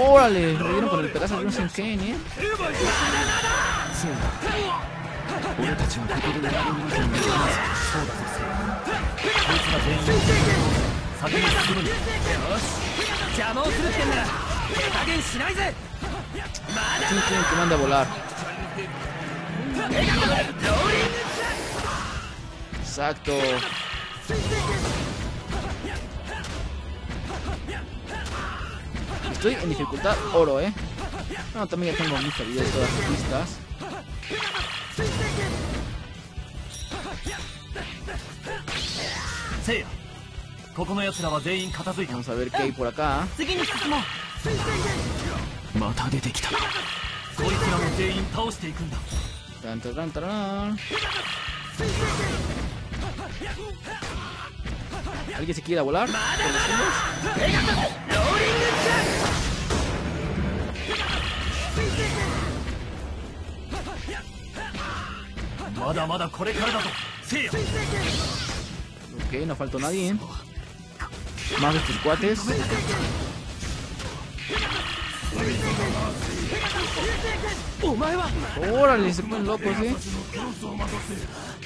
Órale, me dieron con el pedazo de no sé qué, ¿eh? Es un que manda a volar. Exacto. Estoy en dificultad oro, ¿eh? Bueno, también ya tengo mis habilidades todas las pistas. Vamos a ver qué hay por acá. Tan, ¿Alguien se quiere volar? Ok, no faltó nadie. Más de tus cuates. Oh, Órale, se ponen locos, eh.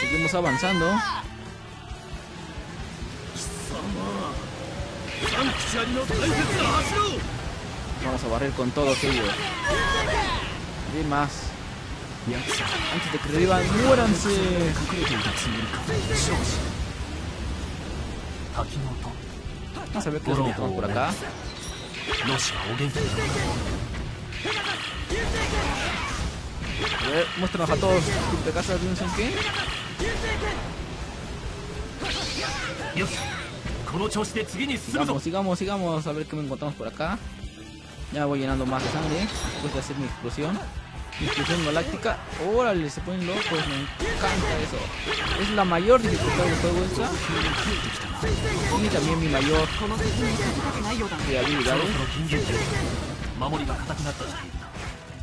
Seguimos avanzando. Vamos a barrer con todos ellos. y más. Antes de que revivan, muéranse. Vamos ah, a ver qué es por acá. A ver, muéstranos a todos de casa de un King. Sigamos, sigamos, sigamos a ver qué me encontramos por acá. Ya voy llenando más de sangre después de hacer mi explosión. Mi explosión galáctica. Órale, se ponen locos, me encanta eso. Es la mayor dificultad del juego esta. Y también mi mayor de habilidades.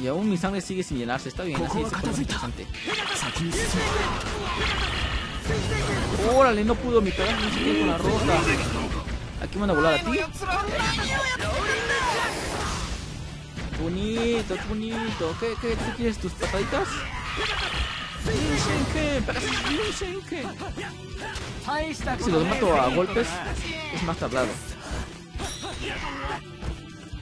Y aún mi sangre sigue sin llenarse, está bien, así es interesante. Órale, no pudo mi pedazo con la roja. Aquí van a volar a ti. Bonito, bonito. ¿Qué, qué? tú quieres tus pataditas? Si los mato a golpes, es más tardado.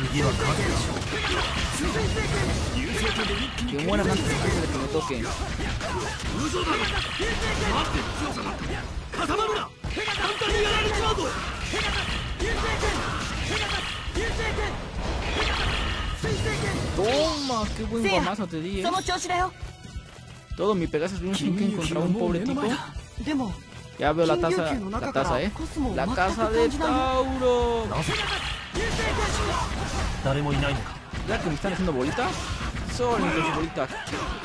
次は勝てでしょう。読まなかったすべての特権。嘘だろ。待って強さだ。固まるな。簡単にやられちまうぞ。Toma, qué buen guamazo te di. Somos Choshireo. Todo mi pedazo es un que contra un pobre tipo. Ya veo la taza, la taza, eh. La casa de Tauro. ¿Ya que me están haciendo bolitas? Solo las bolitas.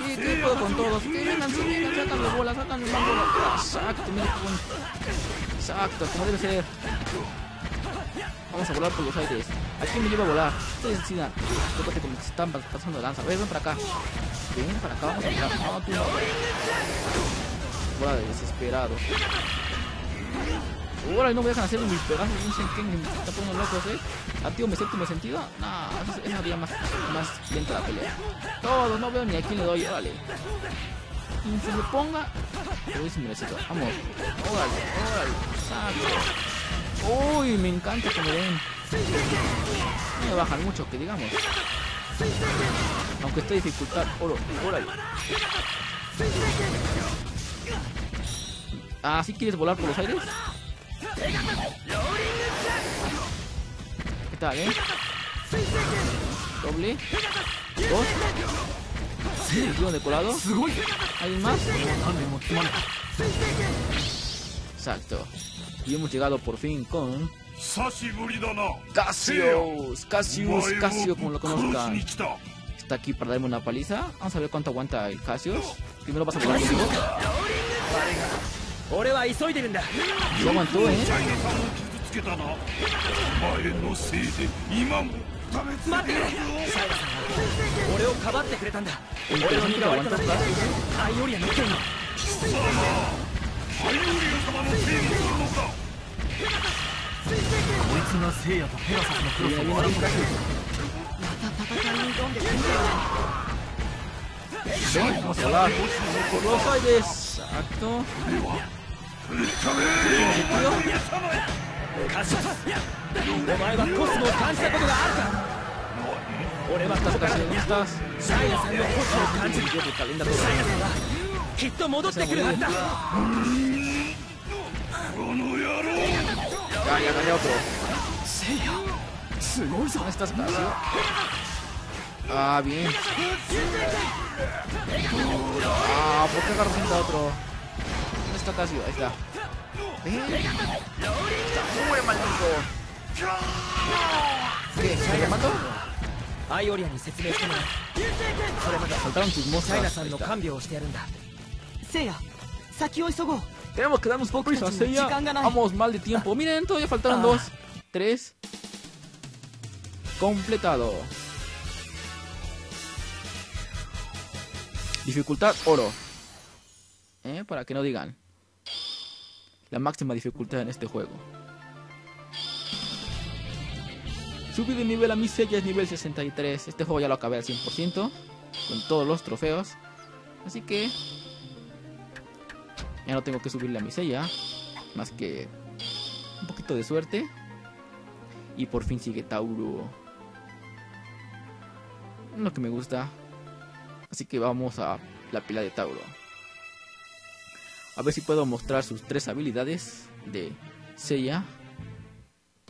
Y te puedo con todos. Que vengan, se vengan, las bolas, sacan más bolas. Exacto, mira Exacto, como debe ser. Vamos a volar por los aires. Aquí me lleva a volar? Estoy encina. Tócate como que se están pasando de lanza. ven para acá. Ven para acá, vamos a volar. No, tú no. desesperado. Ahora no me dejan hacer mis pedazos no un qué me está poniendo locos, eh. Activo mi séptimo sentido. No, es una vida más, más lenta la pelea. Todos no veo ni a quién le doy, ¡Órale! Y si se ponga, lo me Vamos. Órale, órale. Saco. Uy, me encanta que me No me bajan mucho, que digamos. Aunque esté dificultad, oro, órale. Ah, si quieres volar por los aires? ¿Qué tal, eh? Doble. Dos. Uno de colado. ¿Alguien más? Exacto. Y hemos llegado por fin con... Casius, Casius, Casio, como lo conozcan. Está aquí para darme una paliza. Vamos a ver cuánto aguanta el Casius. Primero vas a poner conmigo. 俺は急いでるんだ我慢どうへんお前のせいで今も待ってくれ俺をかばってくれたんだ俺の身アイオリアの剣の貴様アイオリア様のせいにするのかこいつがとペサスのクロスをまた戦いに挑んでくすお前はコスモを感じたことがあるかきっと戻ってくるはずだこの野郎ガニャガニャいー、bien. Ah, ¿por qué agarras un otro? está casi, ahí está. Muy maldito! ¿Qué? ¿Se Saltaron sus Tenemos que darnos poco Seiya. Vamos mal de tiempo. Miren, todavía faltaron ah. dos. Tres. Completado. Dificultad oro. ¿Eh? Para que no digan la máxima dificultad en este juego. Subí de nivel a mi sella es nivel 63. Este juego ya lo acabé al 100%. Con todos los trofeos. Así que... Ya no tengo que subirle a mi Más que... Un poquito de suerte. Y por fin sigue Tauro. Lo que me gusta. Así que vamos a la pila de Tauro. A ver si puedo mostrar sus tres habilidades de Seiya.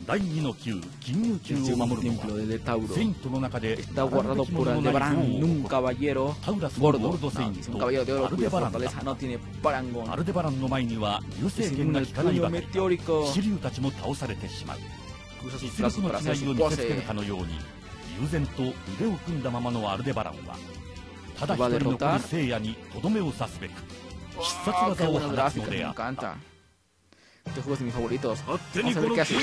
第2の球金融球を守るのはセイントの中で está guardado por Aldebarán un caballero gordo un caballero de oro cuya fortaleza no tiene parangón アルデバランの前には流星剣が効かないばかりかシリュウたちも倒されてしまう実力の違いを見せつけるかのように悠然と腕を組んだままのアルデバランはただ一人残る聖夜にとどめを刺すべく Ah, qué bueno gráfico, me encanta. Este juego es de mis favoritos. Vamos a ver qué hace.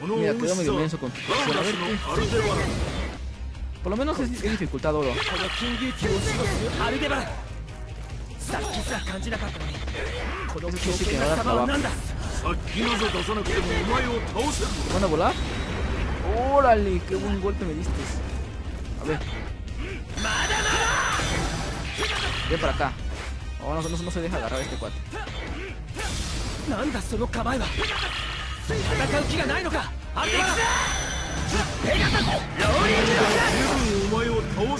Mira, quedó medio menso con tu a ver qué... Por lo menos es, dificultad oro. Eso ¿Me van a volar? ¡Órale! ¡Qué buen golpe me diste! A ver... Ve para acá. Oh, no, no, no se deja agarrar este cuate.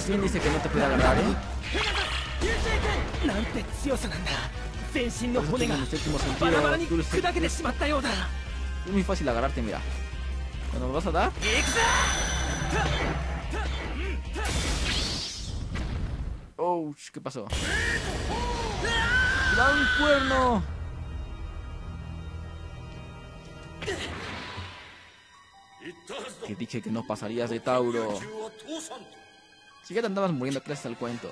¿Quién dice que no te puede agarrar, eh? Es muy fácil agarrarte, mira. Bueno, ¿me vas a dar? Oh, ¿qué pasó? ¡Gran cuerno! Que dije que no pasarías de Tauro. Si ya te andabas muriendo, hasta al cuento.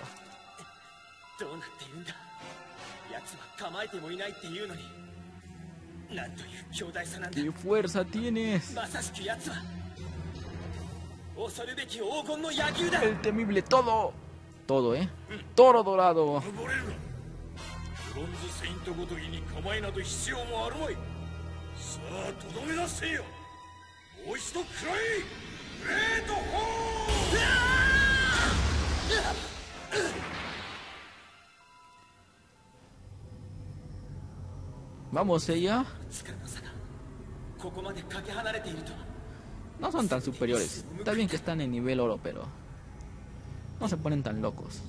¡Qué fuerza tienes! ¡El temible todo! todo, ¿eh? Toro dorado. Vamos ella. No son tan superiores. Está bien que están en nivel oro, pero... No se ponen tan locos.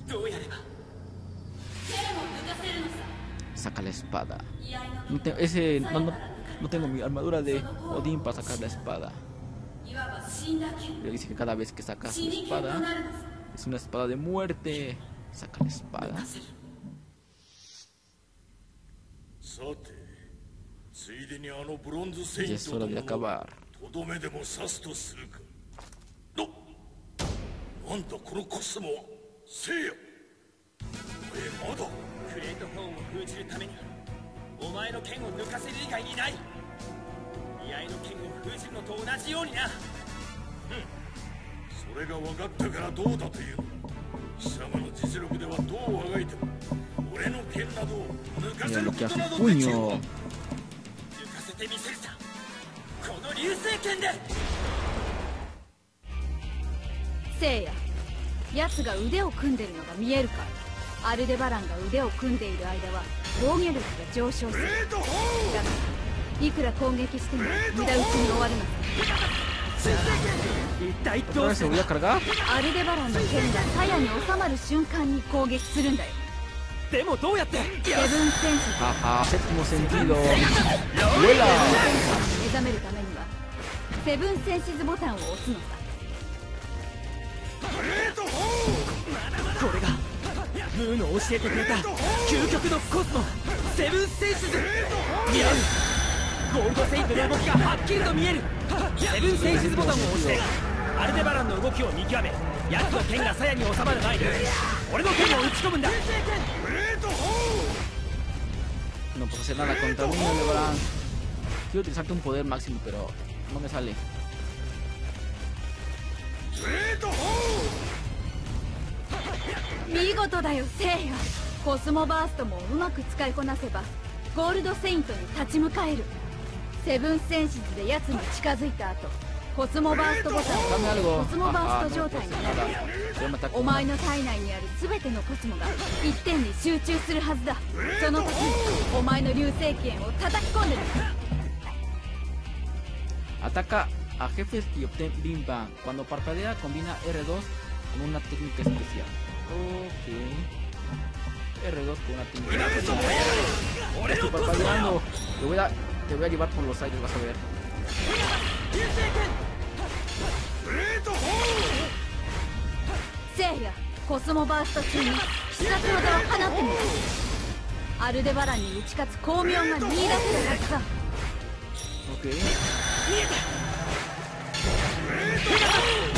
Saca la espada. No ese, no, tengo mi armadura de Odín para sacar la espada. Le dice que cada vez que sacas su espada, es una espada de muerte. Saca la espada. Y es hora de acabar. なんだこのコスモはせいやおまだクレートホーンを封じるためにお前の剣を抜かせる以外にない居合の剣を封じるのと同じようになうんそれが分かったからどうだという貴様の実力ではどうあがいても俺の剣などを抜かせることなどできる抜かせてみせるさこの流星剣でせいや奴が腕を組んでるのが見えるかアルデバランが腕を組んでいる間は防御力が上昇するだがいくら攻撃しても無駄打ちに終わるのさ一体どうしてアルデバランの剣が鞘に収まる瞬間に攻撃するんだよでもどうやってセブン戦士ああセブンセンティードウェラ目覚めるためにはセブンセンシズボタンを押すのさこれがムーの教えてくれた究極のコスモセブンセンシズにあるゴールドセイントの動きがはっきりと見えるセブンセンシズボタンを押してアルデバランの動きを見極めヤツの剣が鞘に収まる前に俺の剣を打ち込むんだの o puedo h a c e ル nada Quiero utilizarte un poder máximo, pero no me sale. ¡Reto h o e 見事だよ聖夜コスモバーストもうまく使いこなせばゴールドセイントに立ち向かえるセブンセンシズで奴に近づいた後コスモバーストボタンをコスモバースト状態になるお前の体内にある全てのコスモが一点に集中するはずだその時にお前の流星剣を叩き込んでるアタカアヘフェスティオプテンビンバン i m Bang. Cuando parpadea, combina R2 con una técnica especial. Ok. R2 con una t i n g a Estoy p a r a e n d o Te voy a. Te voy a llevar por los aires, vas a ver. Seria, Cosmo 中に必殺技を放ってみたアルデバランに打ち勝つ巧妙が見出せるはずだ OK 見えた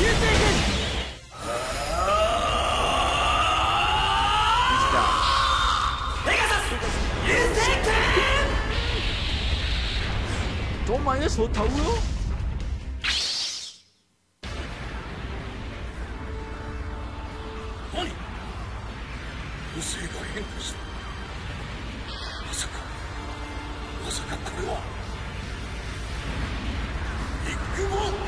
左買一掃頭咯。何風が変化したまさかまさかこれはビッグモン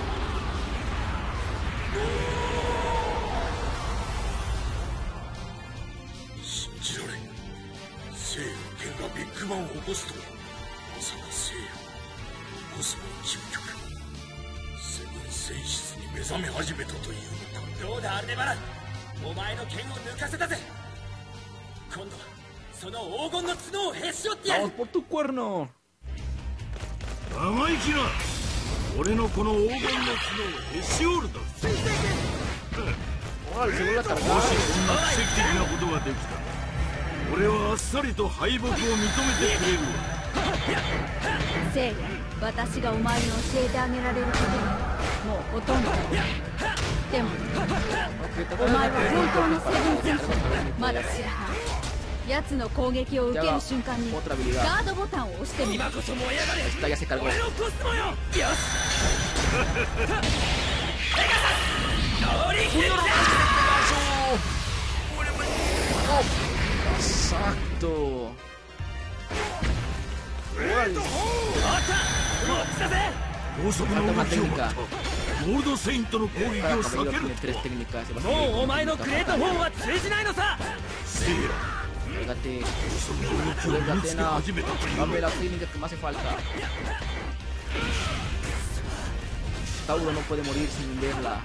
の剣を抜かせたぜ今度はその黄金の角をへし折ってやる Vamos 生意気な俺のこの黄金の角をへし折るだ先生もしこんな奇跡的なことができたら俺はあっさりと敗北を認めてくれるわせいや私がお前に教えてあげられることはもうほとんどだでもお前は本当のセブン戦争まだ知らない奴の攻撃を受ける瞬間にガードボタンを押してみ今こそ燃え上がれ痩せから俺のコスモよよしガサス乗り切る俺もとレホーまた持ち出高速の動きを持ったゴールドセイントの攻撃を避けるとはもうお前のクレート4は通じないのさセイラ Pégate. Pégate na. Dame la técnica que me hace falta. Tauro no puede morir sin verla.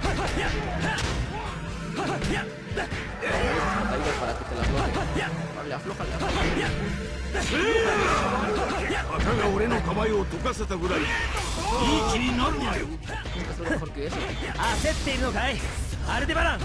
Para que te la afloje. Vale, aflójala. 赤が俺の構えを解かせたぐらいいい気になるなよ焦っているのかいアルデバラン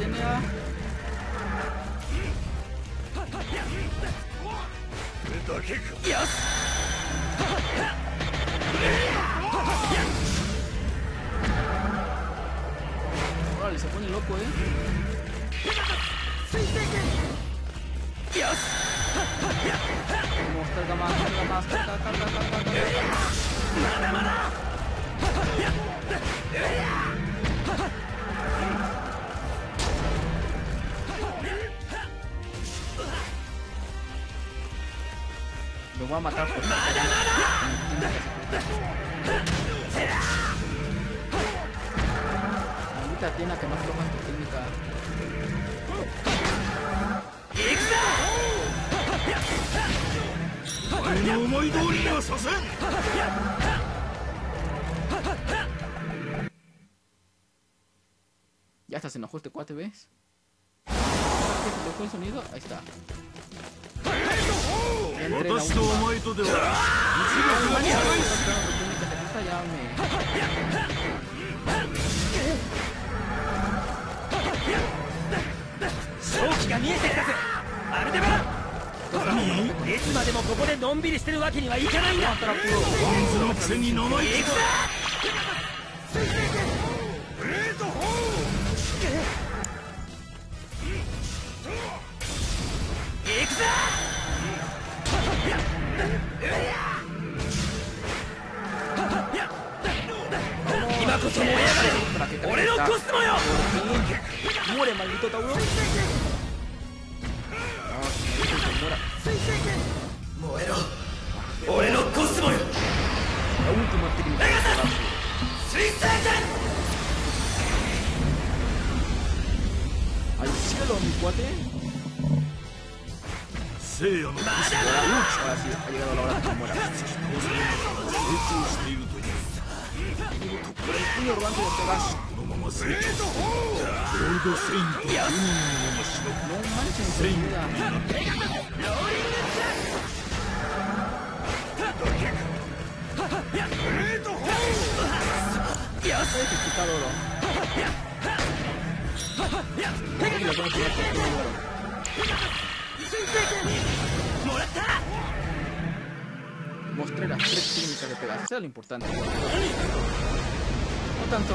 tenía. se pone loco, eh. voy a matar Maldita tiene que no toma tu técnica. Ya estás se enojó este cuate, ¿ves? ¿Se el sonido? Ahí está. 私とお前とでは一力は違い勝機が見えてきたぜバラいつまでもここでのんびりしてるわけにはいかないんだンズのくせに生意気だいくぞ Aku semuanya. Mure mal itu tahu. Moero. Ore no Cosmo. La última técnica. ¡Suiciden! Al cielo, mi cuate. Sí, no. Ahora sí, ha llegado la hora de morar. これ、いいおランプを探す。Mostré las tres técnicas de pegar, lo importante. No tanto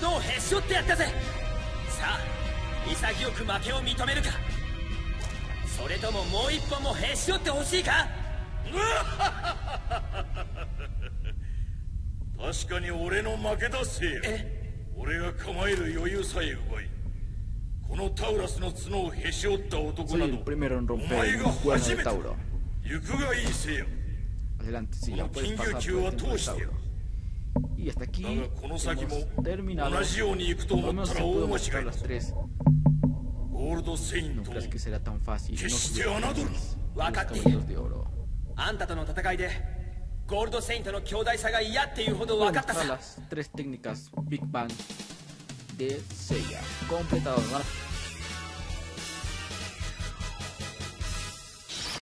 角をへし折ってやったぜさあ潔く負けを認めるかそれとももう一本もへし折ってほしいか 確かに俺の負けだせい俺が構える余裕さえ奪いこのタウラスの角をへし折った男などお前が初めて行くがいいせいやこの金魚球は通してや Y hasta aquí hemos terminado. No se las tres. No creas que será tan fácil. No los de oro. las tres técnicas Big Bang de Seiya